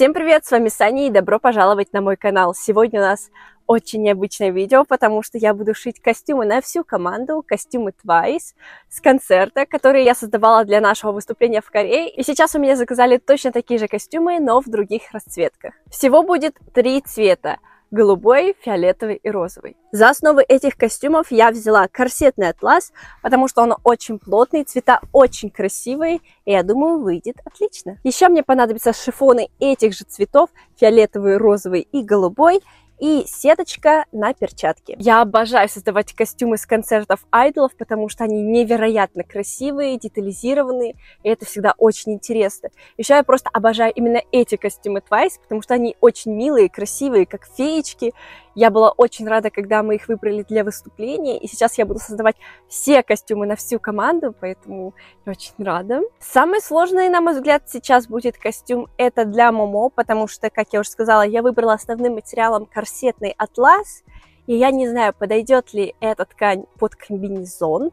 Всем привет, с вами Саня и добро пожаловать на мой канал. Сегодня у нас очень необычное видео, потому что я буду шить костюмы на всю команду, костюмы Twice с концерта, которые я создавала для нашего выступления в Корее. И сейчас у меня заказали точно такие же костюмы, но в других расцветках. Всего будет три цвета голубой, фиолетовый и розовый. За основу этих костюмов я взяла корсетный атлас, потому что он очень плотный, цвета очень красивые, и я думаю, выйдет отлично. Еще мне понадобятся шифоны этих же цветов, фиолетовый, розовый и голубой, и сеточка на перчатки. Я обожаю создавать костюмы с концертов айдолов, потому что они невероятно красивые, детализированные, и это всегда очень интересно. Еще я просто обожаю именно эти костюмы Twice, потому что они очень милые, красивые, как феечки, я была очень рада, когда мы их выбрали для выступления, и сейчас я буду создавать все костюмы на всю команду, поэтому я очень рада. Самый сложный, на мой взгляд, сейчас будет костюм это для Момо, потому что, как я уже сказала, я выбрала основным материалом корсетный атлас, и я не знаю, подойдет ли эта ткань под комбинезон,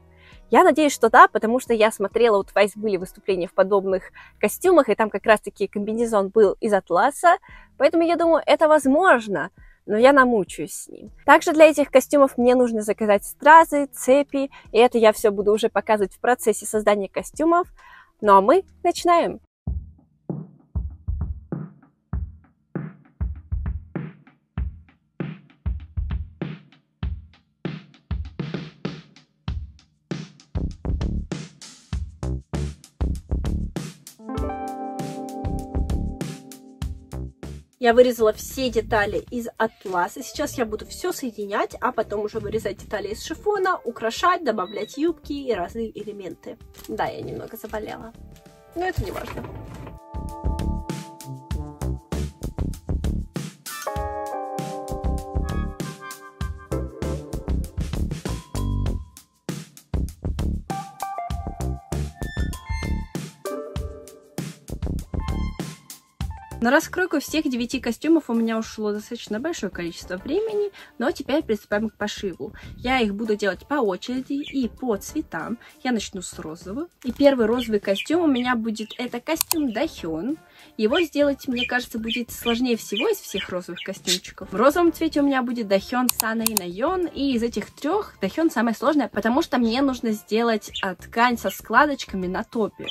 я надеюсь, что да, потому что я смотрела, у Twice были выступления в подобных костюмах, и там как раз-таки комбинезон был из атласа, поэтому я думаю, это возможно но я намучаюсь с ним. Также для этих костюмов мне нужно заказать стразы, цепи, и это я все буду уже показывать в процессе создания костюмов. Ну а мы начинаем! Я вырезала все детали из атласа. Сейчас я буду все соединять, а потом уже вырезать детали из шифона, украшать, добавлять юбки и разные элементы. Да, я немного заболела, но это не важно. На раскройку всех девяти костюмов у меня ушло достаточно большое количество времени, но теперь приступаем к пошиву. Я их буду делать по очереди и по цветам. Я начну с розового. И первый розовый костюм у меня будет, это костюм Дахён. Его сделать, мне кажется, будет сложнее всего из всех розовых костюмчиков. В розовом цвете у меня будет Дахён, Сана и Найон. И из этих трех Дахён самая сложная, потому что мне нужно сделать а, ткань со складочками на топе.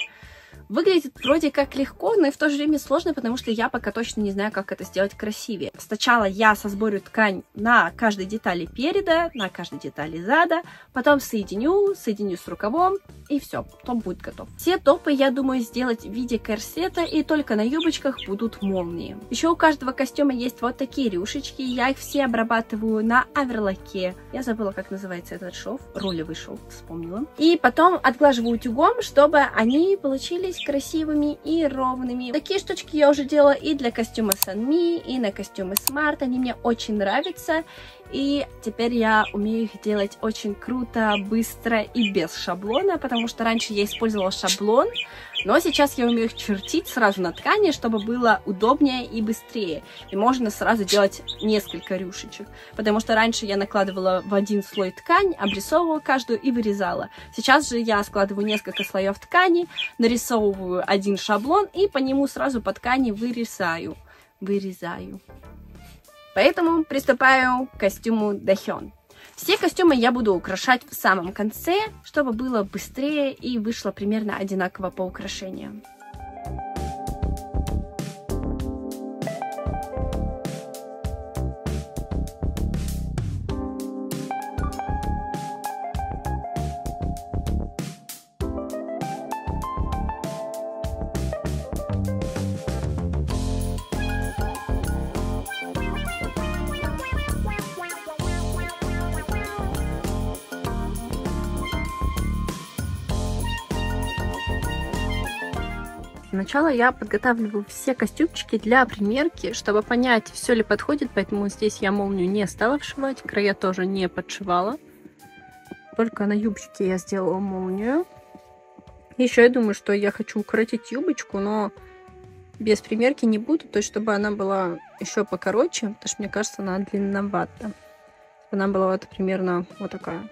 Выглядит вроде как легко, но и в то же время сложно, потому что я пока точно не знаю, как это сделать красивее. Сначала я сосборю ткань на каждой детали переда, на каждой детали зада, потом соединю, соединю с рукавом, и все, топ будет готов. Все топы я думаю сделать в виде корсета, и только на юбочках будут молнии. Еще у каждого костюма есть вот такие рюшечки, я их все обрабатываю на аверлаке. Я забыла, как называется этот шов, ролевый шов, вспомнила. И потом отглаживаю утюгом, чтобы они получились получились красивыми и ровными. Такие штучки я уже делала и для костюма Санми, и на костюмы Smart. Они мне очень нравятся. И теперь я умею их делать очень круто, быстро и без шаблона, потому что раньше я использовала шаблон, но сейчас я умею их чертить сразу на ткани, чтобы было удобнее и быстрее. И можно сразу делать несколько рюшечек, потому что раньше я накладывала в один слой ткань, обрисовывала каждую и вырезала. Сейчас же я складываю несколько слоев ткани, нарисовываю один шаблон и по нему сразу по ткани вырезаю. Вырезаю. Поэтому приступаю к костюму Дахён. Все костюмы я буду украшать в самом конце, чтобы было быстрее и вышло примерно одинаково по украшениям. Сначала я подготавливаю все костюмчики для примерки, чтобы понять, все ли подходит, поэтому здесь я молнию не стала вшивать, края тоже не подшивала. Только на юбочке я сделала молнию. Еще я думаю, что я хочу укоротить юбочку, но без примерки не буду, то есть чтобы она была еще покороче, потому что мне кажется, она длинновата. Она была вот примерно вот такая.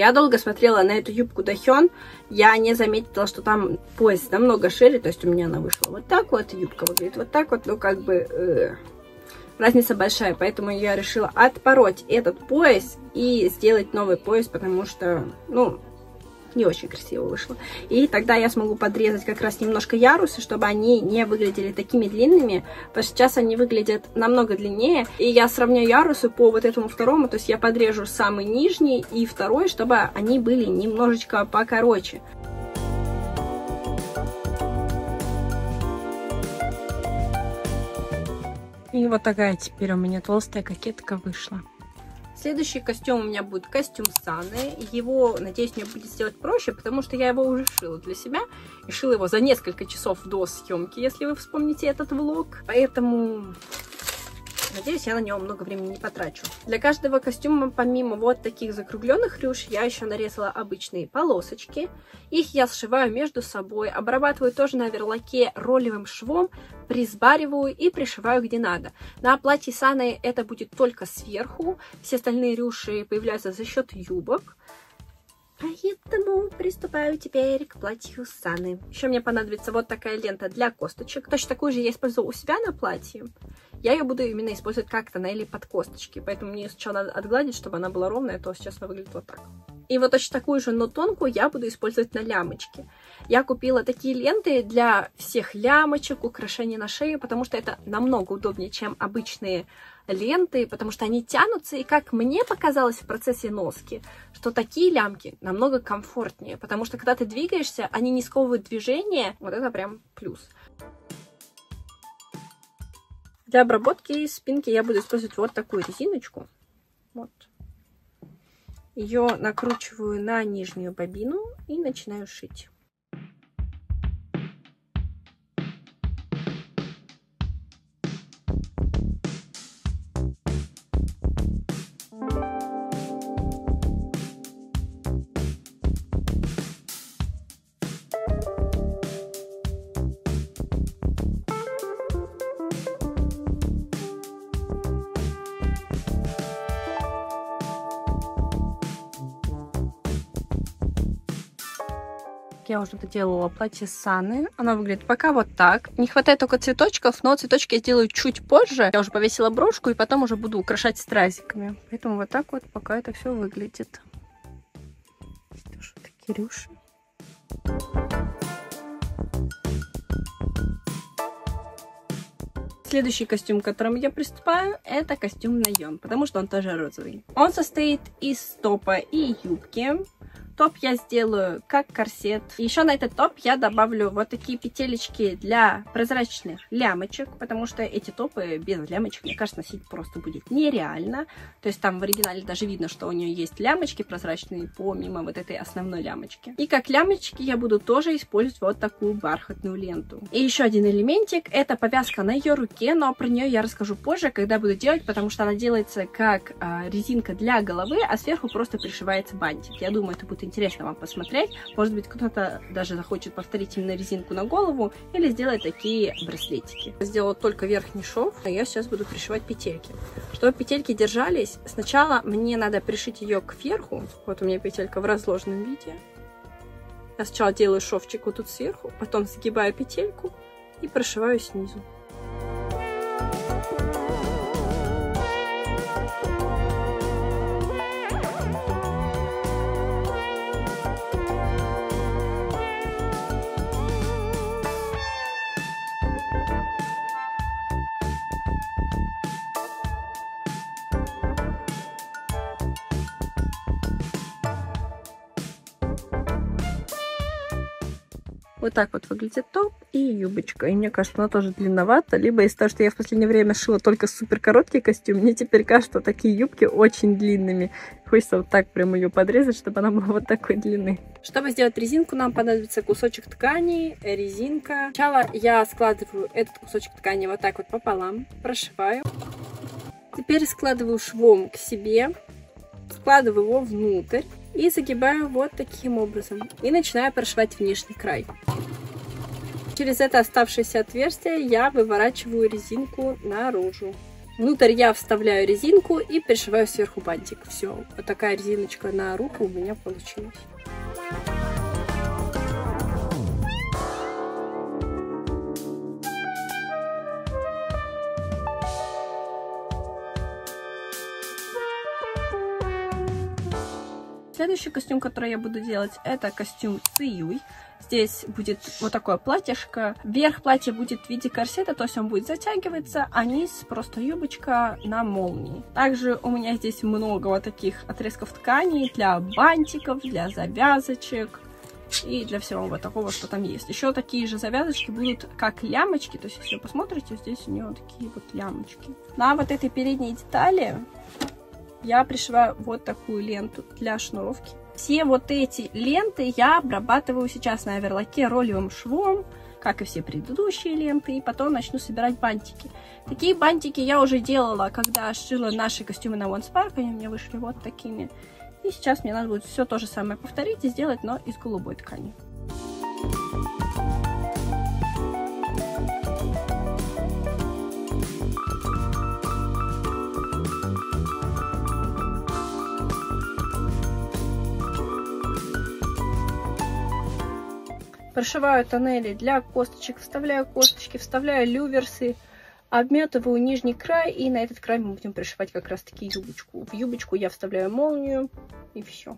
Я долго смотрела на эту юбку Дахен, я не заметила, что там пояс намного шире, то есть у меня она вышла вот так вот, юбка выглядит вот так вот, ну как бы э, разница большая, поэтому я решила отпороть этот пояс и сделать новый пояс, потому что, ну, не очень красиво вышло. И тогда я смогу подрезать как раз немножко ярусы, чтобы они не выглядели такими длинными, потому что сейчас они выглядят намного длиннее. И я сравняю ярусы по вот этому второму, то есть я подрежу самый нижний и второй, чтобы они были немножечко покороче. И вот такая теперь у меня толстая кокетка вышла. Следующий костюм у меня будет костюм Саны. Его, надеюсь, мне будет сделать проще, потому что я его уже шила для себя. И шила его за несколько часов до съемки, если вы вспомните этот влог. Поэтому Надеюсь, я на него много времени не потрачу. Для каждого костюма, помимо вот таких закругленных рюш, я еще нарезала обычные полосочки. Их я сшиваю между собой, обрабатываю тоже на верлаке ролевым швом, присбариваю и пришиваю где надо. На платье Саны это будет только сверху, все остальные рюши появляются за счет юбок. Поэтому приступаю теперь к платью Саны. Еще мне понадобится вот такая лента для косточек. Точно такую же я использую у себя на платье. Я ее буду именно использовать как тоннели под косточки, поэтому мне сначала надо отгладить, чтобы она была ровная, то сейчас она выглядит вот так. И вот точно такую же, но тонкую, я буду использовать на лямочке. Я купила такие ленты для всех лямочек, украшений на шею, потому что это намного удобнее, чем обычные ленты, потому что они тянутся, и как мне показалось в процессе носки, что такие лямки намного комфортнее, потому что когда ты двигаешься, они не сковывают движение, вот это прям плюс. Для обработки спинки я буду использовать вот такую резиночку. Вот. Ее накручиваю на нижнюю бобину и начинаю шить. Я уже доделала платье Саны. Оно выглядит пока вот так. Не хватает только цветочков, но цветочки я сделаю чуть позже. Я уже повесила брошку и потом уже буду украшать стразиками. Поэтому вот так вот пока это все выглядит. Тоже такие рюши. Следующий костюм, к которому я приступаю, это костюм наем, потому что он тоже розовый. Он состоит из топа и юбки. Топ я сделаю как корсет. Еще на этот топ я добавлю вот такие петелечки для прозрачных лямочек, потому что эти топы без лямочек, мне кажется, носить просто будет нереально. То есть там в оригинале даже видно, что у нее есть лямочки прозрачные помимо вот этой основной лямочки. И как лямочки я буду тоже использовать вот такую бархатную ленту. И еще один элементик, это повязка на ее руке, но про нее я расскажу позже, когда буду делать, потому что она делается как а, резинка для головы, а сверху просто пришивается бантик. Я думаю, это будет интересно вам посмотреть. Может быть, кто-то даже захочет повторить именно резинку на голову или сделать такие браслетики. Сделала только верхний шов, а я сейчас буду пришивать петельки. Чтобы петельки держались, сначала мне надо пришить ее к верху. Вот у меня петелька в разложенном виде. Я сначала делаю шовчик вот тут сверху, потом сгибаю петельку и прошиваю снизу. Вот так вот выглядит топ и юбочка. И мне кажется, она тоже длинновата. Либо из-за того, что я в последнее время шила только супер короткий костюм, мне теперь кажется, такие юбки очень длинными. Хочется вот так прям ее подрезать, чтобы она была вот такой длины. Чтобы сделать резинку, нам понадобится кусочек ткани, резинка. Сначала я складываю этот кусочек ткани вот так вот пополам, прошиваю. Теперь складываю швом к себе, складываю его внутрь и загибаю вот таким образом. И начинаю прошивать внешний край. Через это оставшееся отверстие я выворачиваю резинку наружу. Внутрь я вставляю резинку и пришиваю сверху бантик. Все, вот такая резиночка на руку у меня получилась. Следующий костюм, который я буду делать, это костюм Циюй. Здесь будет вот такое платьишко. Верх платья будет в виде корсета, то есть он будет затягиваться, а низ просто юбочка на молнии. Также у меня здесь много вот таких отрезков ткани для бантиков, для завязочек и для всего вот такого, что там есть. Еще такие же завязочки будут как лямочки, то есть если вы посмотрите, здесь у нее такие вот лямочки. На вот этой передней детали я пришиваю вот такую ленту для шнуровки. Все вот эти ленты я обрабатываю сейчас на оверлоке ролевым швом, как и все предыдущие ленты, и потом начну собирать бантики. Такие бантики я уже делала, когда шила наши костюмы на One Spark, они у меня вышли вот такими. И сейчас мне надо будет все то же самое повторить и сделать, но из голубой ткани. Прошиваю тоннели для косточек, вставляю косточки, вставляю люверсы, обметываю нижний край, и на этот край мы будем пришивать как раз таки юбочку. В юбочку я вставляю молнию, и все.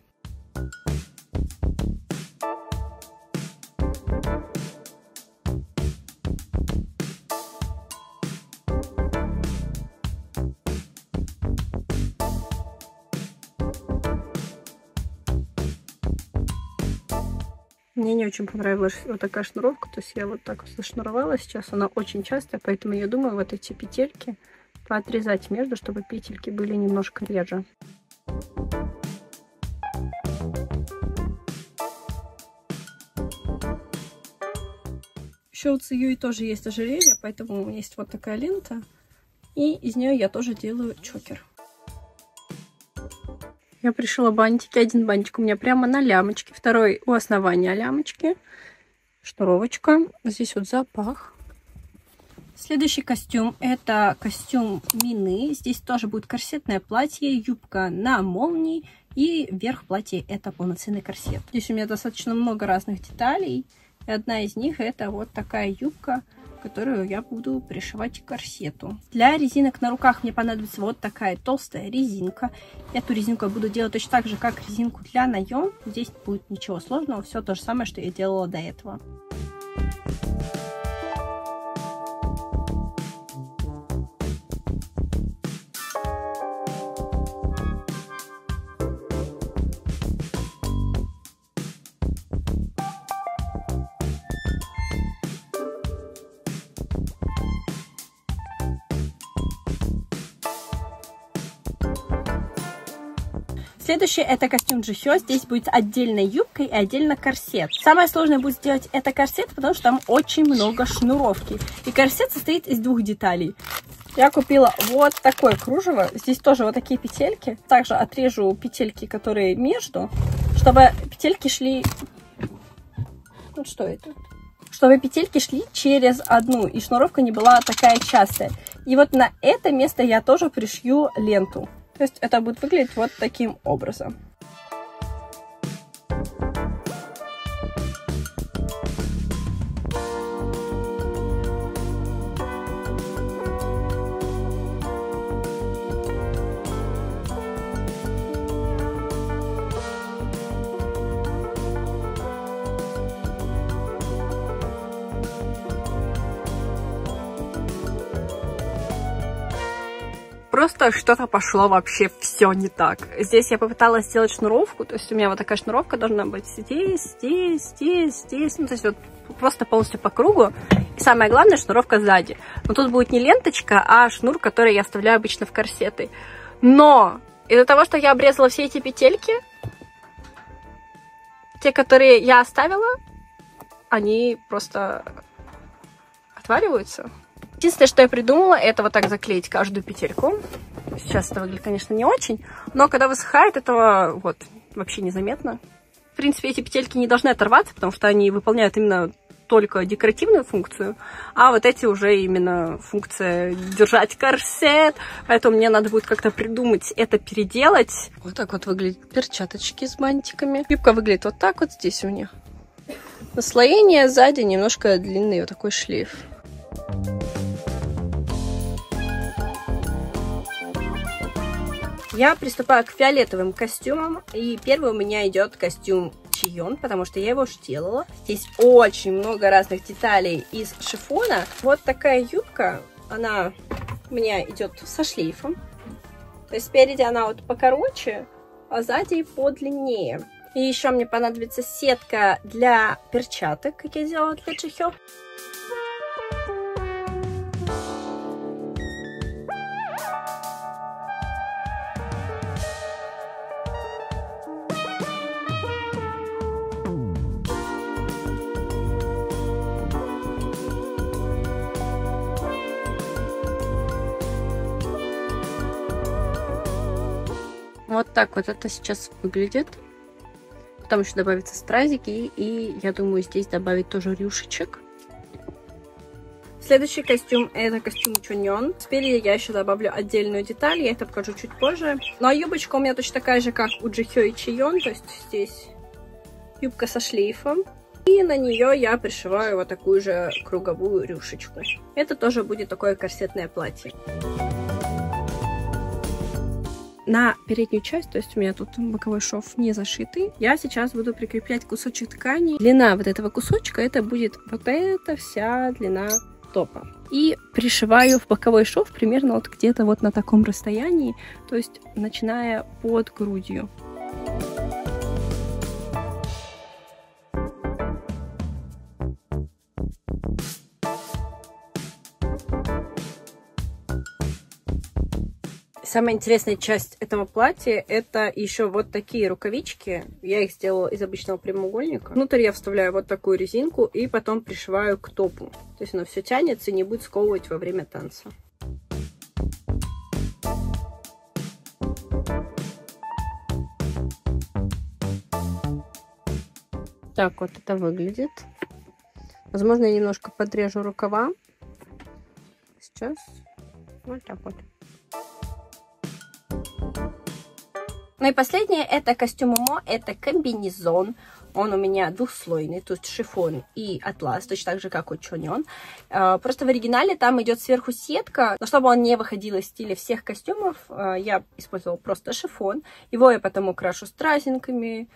Мне не очень понравилась вот такая шнуровка. То есть я вот так вот зашнуровала сейчас. Она очень частая, поэтому я думаю вот эти петельки поотрезать между, чтобы петельки были немножко реже. Еще у Циюи тоже есть ожерелье, поэтому есть вот такая лента. И из нее я тоже делаю чокер. Я пришила бантики. Один бантик у меня прямо на лямочке, второй у основания лямочки. Шнуровочка. Здесь вот запах. Следующий костюм это костюм Мины. Здесь тоже будет корсетное платье, юбка на молнии и верх платья это полноценный корсет. Здесь у меня достаточно много разных деталей. И одна из них это вот такая юбка которую я буду пришивать к корсету. Для резинок на руках мне понадобится вот такая толстая резинка. Эту резинку я буду делать точно так же, как резинку для наем. Здесь будет ничего сложного, все то же самое, что я делала до этого. Следующий это костюм Джихё. Здесь будет отдельная юбка и отдельно корсет. Самое сложное будет сделать это корсет, потому что там очень много шнуровки. И корсет состоит из двух деталей. Я купила вот такое кружево. Здесь тоже вот такие петельки. Также отрежу петельки, которые между, чтобы петельки шли... Ну что это? Чтобы петельки шли через одну, и шнуровка не была такая частая. И вот на это место я тоже пришью ленту. То есть это будет выглядеть вот таким образом. Просто что-то пошло вообще все не так. Здесь я попыталась сделать шнуровку, то есть у меня вот такая шнуровка должна быть здесь, здесь, здесь, здесь, ну то есть вот просто полностью по кругу. И самое главное, шнуровка сзади. Но тут будет не ленточка, а шнур, который я вставляю обычно в корсеты. Но из-за того, что я обрезала все эти петельки, те, которые я оставила, они просто отваливаются. Единственное, что я придумала, это вот так заклеить каждую петельку. Сейчас это выглядит, конечно, не очень, но когда высыхает, этого вот вообще незаметно. В принципе, эти петельки не должны оторваться, потому что они выполняют именно только декоративную функцию, а вот эти уже именно функция держать корсет. Поэтому мне надо будет как-то придумать это переделать. Вот так вот выглядят перчаточки с бантиками. Юбка выглядит вот так вот здесь у меня. Наслоение сзади немножко длинный вот такой шлейф. Я приступаю к фиолетовым костюмам. И первый у меня идет костюм чион, потому что я его уже делала. Здесь очень много разных деталей из шифона. Вот такая юбка, она у меня идет со шлейфом. То есть спереди она вот покороче, а сзади подлиннее. И еще мне понадобится сетка для перчаток, как я делала для Джихё. Вот так вот это сейчас выглядит. Потом еще добавятся стразики. И я думаю, здесь добавить тоже рюшечек. Следующий костюм это костюм Чуньон. Спереди я еще добавлю отдельную деталь, я это покажу чуть позже. Ну а юбочка у меня точно такая же, как у Джихё и Чион, то есть здесь юбка со шлейфом. И на нее я пришиваю вот такую же круговую рюшечку. Это тоже будет такое корсетное платье на переднюю часть, то есть у меня тут боковой шов не зашитый, я сейчас буду прикреплять кусочек ткани. Длина вот этого кусочка, это будет вот эта вся длина топа. И пришиваю в боковой шов примерно вот где-то вот на таком расстоянии, то есть начиная под грудью. Самая интересная часть этого платья это еще вот такие рукавички. Я их сделала из обычного прямоугольника. Внутрь я вставляю вот такую резинку и потом пришиваю к топу. То есть оно все тянется и не будет сковывать во время танца. Так вот это выглядит. Возможно, я немножко подрежу рукава. Сейчас. Вот так вот. Ну и последнее, это костюм Момо, это комбинезон. Он у меня двухслойный, то есть шифон и атлас, точно так же, как у Чоньон. А, просто в оригинале там идет сверху сетка, но чтобы он не выходил из стиля всех костюмов, а, я использовала просто шифон. Его я потом украшу стразинками,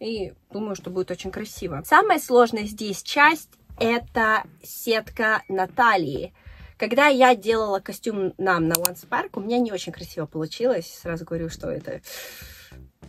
и думаю, что будет очень красиво. Самая сложная здесь часть это сетка на талии. Когда я делала костюм нам на One Spark, у меня не очень красиво получилось. Сразу говорю, что это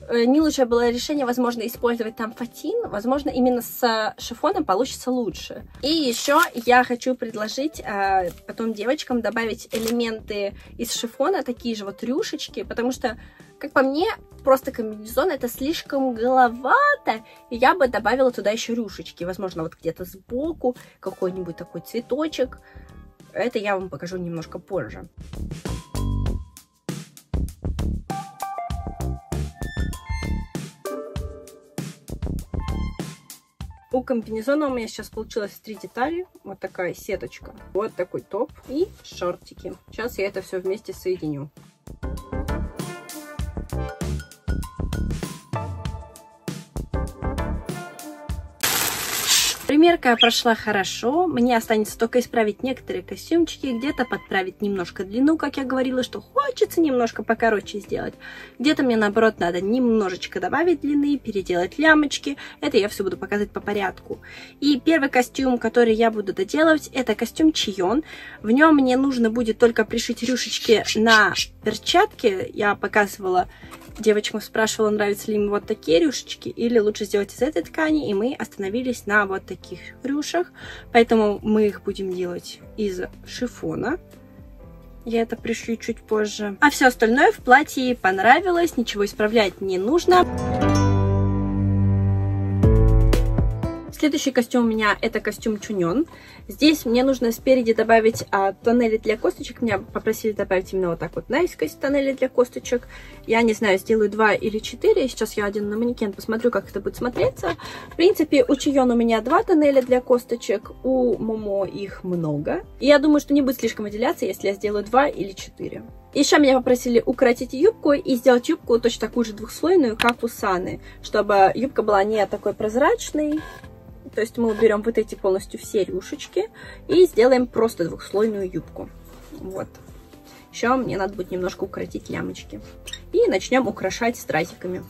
э, не лучшее было решение, возможно, использовать там фатин. Возможно, именно с шифоном получится лучше. И еще я хочу предложить а, потом девочкам добавить элементы из шифона, такие же вот рюшечки, потому что, как по мне, просто комбинезон это слишком головато, и я бы добавила туда еще рюшечки. Возможно, вот где-то сбоку какой-нибудь такой цветочек. Это я вам покажу немножко позже. У комбинезона у меня сейчас получилось три детали. Вот такая сеточка, вот такой топ и шортики. Сейчас я это все вместе соединю. Примерка прошла хорошо, мне останется только исправить некоторые костюмчики, где-то подправить немножко длину, как я говорила, что хочется немножко покороче сделать. Где-то мне, наоборот, надо немножечко добавить длины, переделать лямочки. Это я все буду показывать по порядку. И первый костюм, который я буду доделывать, это костюм Чион. В нем мне нужно будет только пришить рюшечки на перчатки. Я показывала девочкам спрашивала, нравятся ли им вот такие рюшечки или лучше сделать из этой ткани, и мы остановились на вот таких рюшах, поэтому мы их будем делать из шифона. Я это пришью чуть позже. А все остальное в платье понравилось, ничего исправлять не нужно. Следующий костюм у меня это костюм Чуньон. Здесь мне нужно спереди добавить а, тоннели для косточек. Меня попросили добавить именно вот так вот наискось тоннели для косточек. Я не знаю, сделаю два или четыре. Сейчас я один на манекен посмотрю, как это будет смотреться. В принципе, у Чоньон у меня два тоннеля для косточек, у Момо их много. И я думаю, что не будет слишком выделяться, если я сделаю два или четыре. Еще меня попросили укоротить юбку и сделать юбку точно такую же двухслойную, как у Саны, чтобы юбка была не такой прозрачной. То есть мы уберем вот эти полностью все рюшечки и сделаем просто двухслойную юбку. Вот. Еще мне надо будет немножко укоротить лямочки. И начнем украшать стразиками.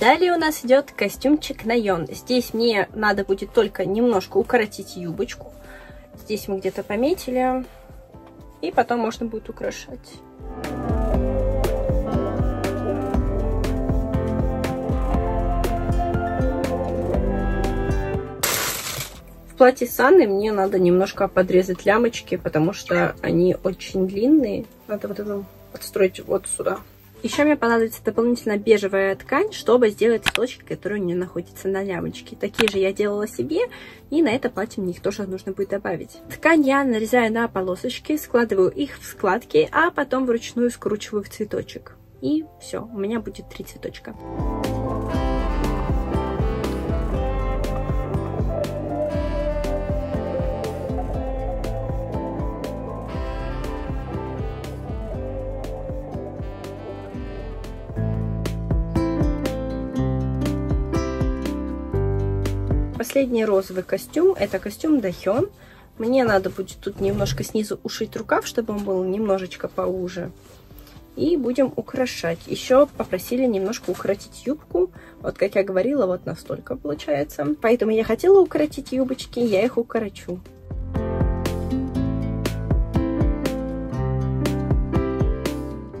Далее у нас идет костюмчик на йон. Здесь мне надо будет только немножко укоротить юбочку. Здесь мы где-то пометили. И потом можно будет украшать. В платье Саны мне надо немножко подрезать лямочки, потому что они очень длинные. Надо вот это подстроить вот сюда. Еще мне понадобится дополнительно бежевая ткань, чтобы сделать цветочки, которые у нее находятся на лямочке. Такие же я делала себе, и на это платье мне их тоже нужно будет добавить. Ткань я нарезаю на полосочки, складываю их в складки, а потом вручную скручиваю в цветочек. И все, у меня будет три цветочка. Последний розовый костюм, это костюм Дахен. Мне надо будет тут немножко снизу ушить рукав, чтобы он был немножечко поуже. И будем украшать. Еще попросили немножко укоротить юбку. Вот как я говорила, вот настолько получается. Поэтому я хотела укоротить юбочки, я их укорочу.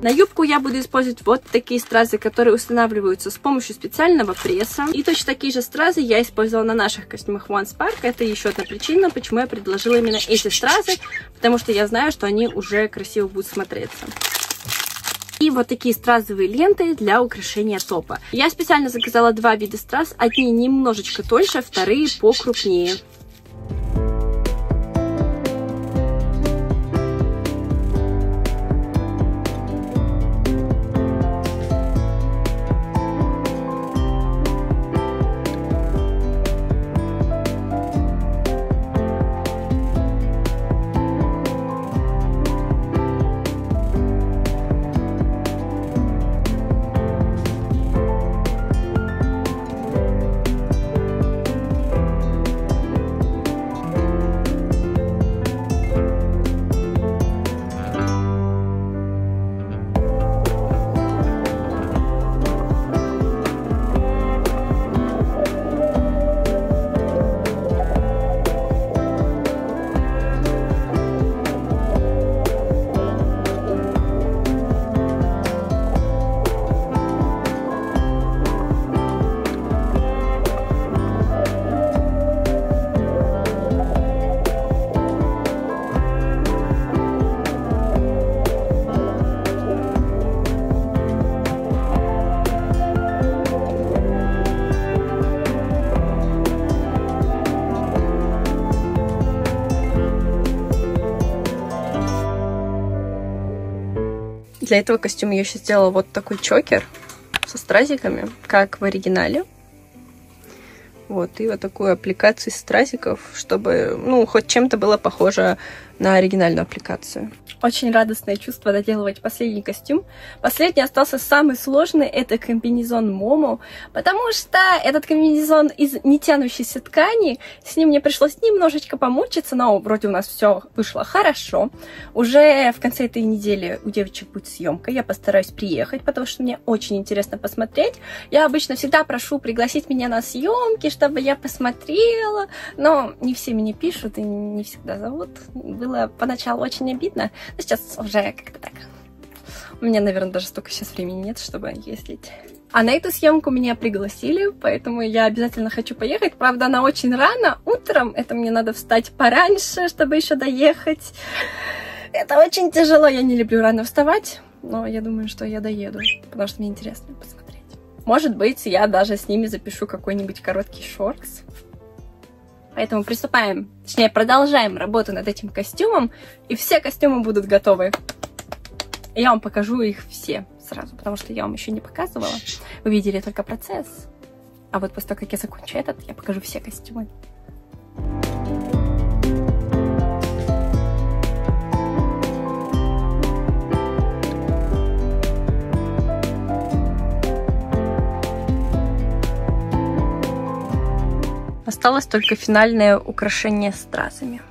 На юбку я буду использовать вот такие стразы, которые устанавливаются с помощью специального пресса. И точно такие же стразы я использовала на наших костюмах One Spark. Это еще одна причина, почему я предложила именно эти стразы, потому что я знаю, что они уже красиво будут смотреться. И вот такие стразовые ленты для украшения топа. Я специально заказала два вида страз. Одни немножечко тоньше, вторые покрупнее. Для этого костюма я еще сделала вот такой чокер со стразинками, как в оригинале. Вот, и вот такую аппликацию стразинок, чтобы, ну, хоть чем-то было похоже на оригинальную аппликацию. Очень радостное чувство доделывать последний костюм. Последний остался самый сложный, это комбинезон Момо, потому что этот комбинезон из нетянущейся ткани, с ним мне пришлось немножечко помучиться, но вроде у нас все вышло хорошо. Уже в конце этой недели у девочек будет съемка, я постараюсь приехать, потому что мне очень интересно посмотреть. Я обычно всегда прошу пригласить меня на съемки, чтобы я посмотрела, но не все мне пишут и не всегда зовут. Было было поначалу очень обидно, но сейчас уже как-то так. У меня, наверное, даже столько сейчас времени нет, чтобы ездить. А на эту съемку меня пригласили, поэтому я обязательно хочу поехать. Правда, она очень рано, утром. Это мне надо встать пораньше, чтобы еще доехать. Это очень тяжело, я не люблю рано вставать, но я думаю, что я доеду, потому что мне интересно посмотреть. Может быть, я даже с ними запишу какой-нибудь короткий шоркс. Поэтому приступаем, точнее, продолжаем работу над этим костюмом, и все костюмы будут готовы. Я вам покажу их все сразу, потому что я вам еще не показывала. Вы видели только процесс. А вот после того, как я закончу этот, я покажу все костюмы. Осталось только финальное украшение стразами.